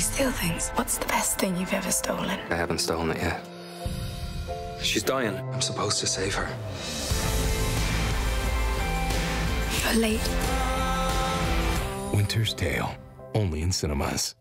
You steal things. What's the best thing you've ever stolen? I haven't stolen it yet. She's dying. I'm supposed to save her. You're late. Winter's Tale, only in cinemas.